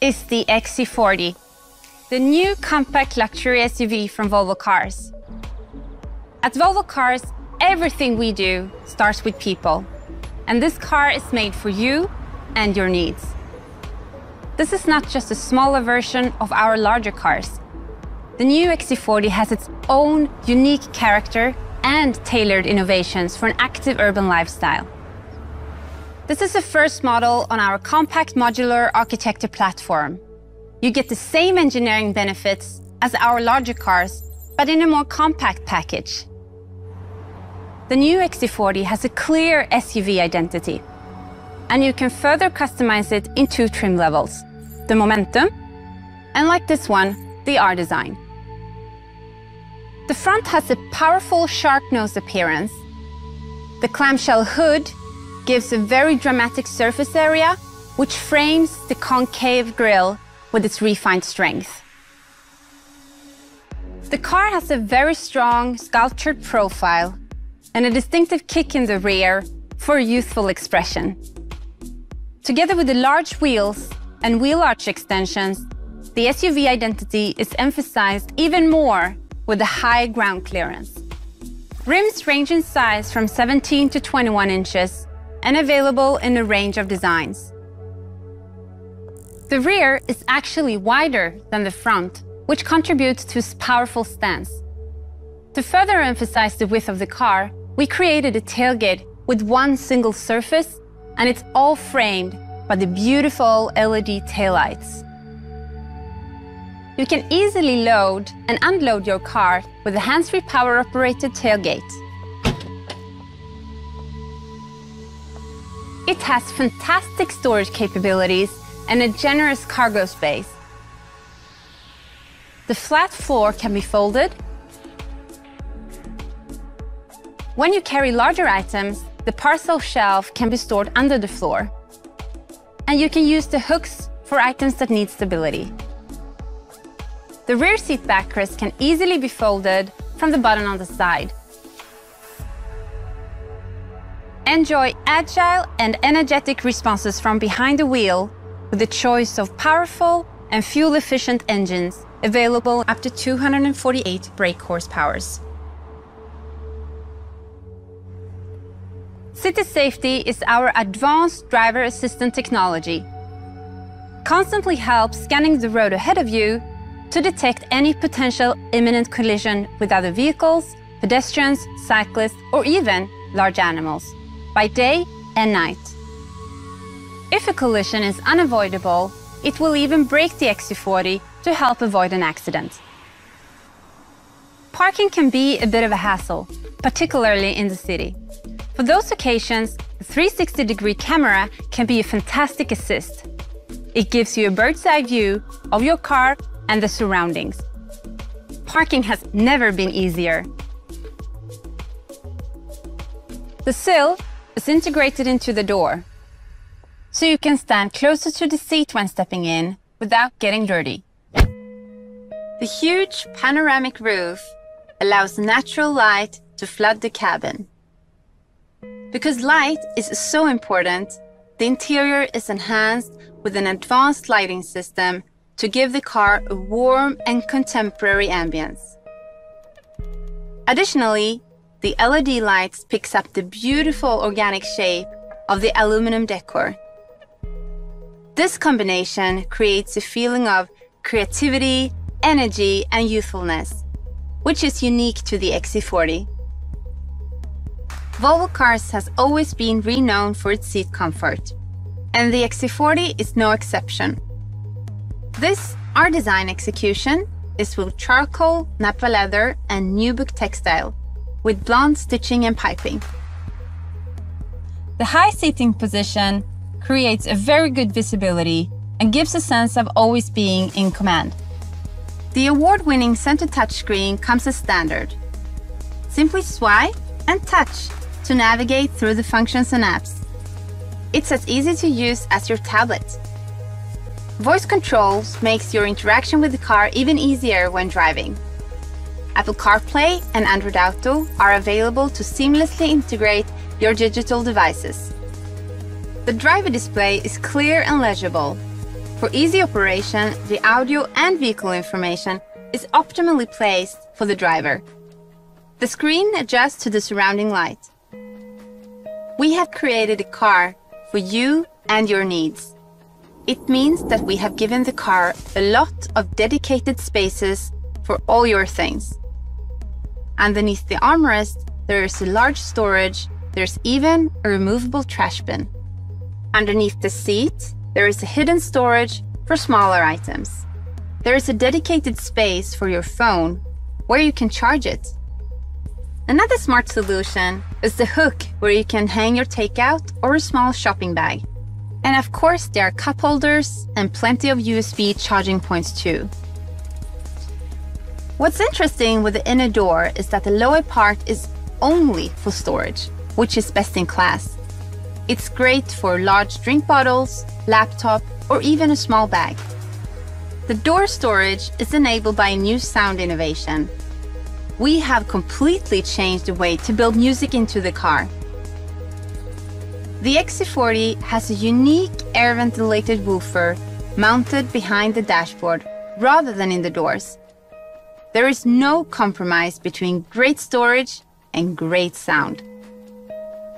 is the XC40, the new compact luxury SUV from Volvo Cars. At Volvo Cars, everything we do starts with people, and this car is made for you and your needs. This is not just a smaller version of our larger cars. The new XC40 has its own unique character and tailored innovations for an active urban lifestyle. This is the first model on our compact modular architecture platform. You get the same engineering benefits as our larger cars, but in a more compact package. The new XC40 has a clear SUV identity, and you can further customize it in two trim levels, the Momentum, and like this one, the R Design. The front has a powerful shark nose appearance. The clamshell hood gives a very dramatic surface area, which frames the concave grille with its refined strength. The car has a very strong sculptured profile and a distinctive kick in the rear for youthful expression. Together with the large wheels and wheel arch extensions, the SUV identity is emphasized even more with the high ground clearance. Rims range in size from 17 to 21 inches and available in a range of designs. The rear is actually wider than the front, which contributes to its powerful stance. To further emphasize the width of the car, we created a tailgate with one single surface, and it's all framed by the beautiful LED taillights. You can easily load and unload your car with a hands-free power-operated tailgate. It has fantastic storage capabilities and a generous cargo space. The flat floor can be folded. When you carry larger items, the parcel shelf can be stored under the floor. And you can use the hooks for items that need stability. The rear seat backrest can easily be folded from the button on the side. Enjoy agile and energetic responses from behind the wheel with a choice of powerful and fuel-efficient engines available up to 248 brake horsepowers. City Safety is our advanced driver assistant technology. Constantly helps scanning the road ahead of you to detect any potential imminent collision with other vehicles, pedestrians, cyclists, or even large animals by day and night. If a collision is unavoidable, it will even brake the XC40 to help avoid an accident. Parking can be a bit of a hassle, particularly in the city. For those occasions, the 360 degree camera can be a fantastic assist. It gives you a bird's eye view of your car and the surroundings. Parking has never been easier. The sill is integrated into the door, so you can stand closer to the seat when stepping in without getting dirty. The huge panoramic roof allows natural light to flood the cabin. Because light is so important, the interior is enhanced with an advanced lighting system to give the car a warm and contemporary ambience. Additionally, the LED lights picks up the beautiful organic shape of the aluminum decor. This combination creates a feeling of creativity, energy, and youthfulness, which is unique to the XC40. Volvo Cars has always been renowned for its seat comfort, and the XC40 is no exception. This, our design execution, is with charcoal, nappa leather, and nubuck textile, with blonde stitching and piping. The high seating position creates a very good visibility and gives a sense of always being in command. The award-winning center touchscreen comes as standard. Simply swipe and touch to navigate through the functions and apps. It's as easy to use as your tablet. Voice controls makes your interaction with the car even easier when driving. Apple CarPlay and Android Auto are available to seamlessly integrate your digital devices. The driver display is clear and legible. For easy operation, the audio and vehicle information is optimally placed for the driver. The screen adjusts to the surrounding light. We have created a car for you and your needs. It means that we have given the car a lot of dedicated spaces for all your things. Underneath the armrest, there is a large storage, there's even a removable trash bin. Underneath the seat, there is a hidden storage for smaller items. There is a dedicated space for your phone where you can charge it. Another smart solution is the hook where you can hang your takeout or a small shopping bag. And of course, there are cup holders and plenty of USB charging points too. What's interesting with the inner door is that the lower part is only for storage, which is best in class. It's great for large drink bottles, laptop, or even a small bag. The door storage is enabled by a new sound innovation we have completely changed the way to build music into the car. The XC40 has a unique air ventilated woofer mounted behind the dashboard rather than in the doors. There is no compromise between great storage and great sound.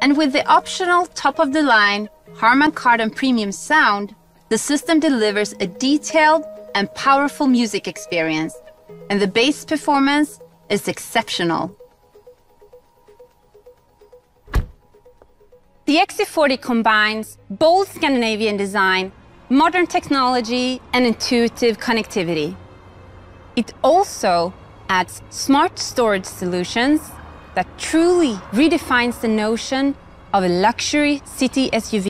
And with the optional top of the line Harman Kardon Premium sound, the system delivers a detailed and powerful music experience, and the bass performance is exceptional. The XC40 combines bold Scandinavian design, modern technology, and intuitive connectivity. It also adds smart storage solutions that truly redefines the notion of a luxury city SUV